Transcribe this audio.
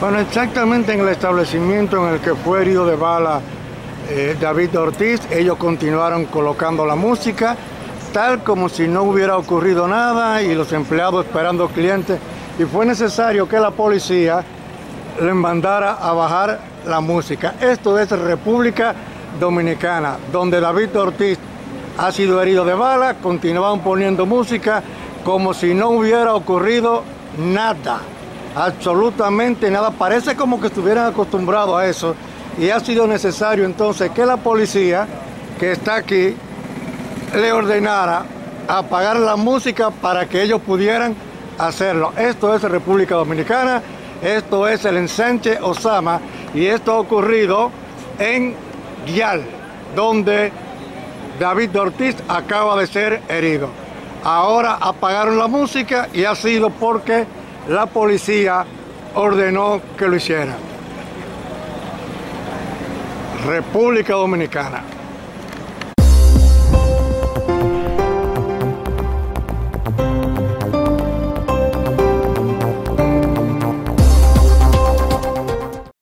Bueno, exactamente en el establecimiento en el que fue herido de bala eh, David Ortiz, ellos continuaron colocando la música, tal como si no hubiera ocurrido nada y los empleados esperando clientes. Y fue necesario que la policía le mandara a bajar la música. Esto es República Dominicana, donde David Ortiz ha sido herido de bala, continuaban poniendo música como si no hubiera ocurrido nada, absolutamente nada. Parece como que estuvieran acostumbrados a eso y ha sido necesario entonces que la policía que está aquí le ordenara apagar la música para que ellos pudieran hacerlo. Esto es República Dominicana, esto es el ensanche Osama y esto ha ocurrido en Donde David Ortiz acaba de ser herido. Ahora apagaron la música y ha sido porque la policía ordenó que lo hiciera. República Dominicana.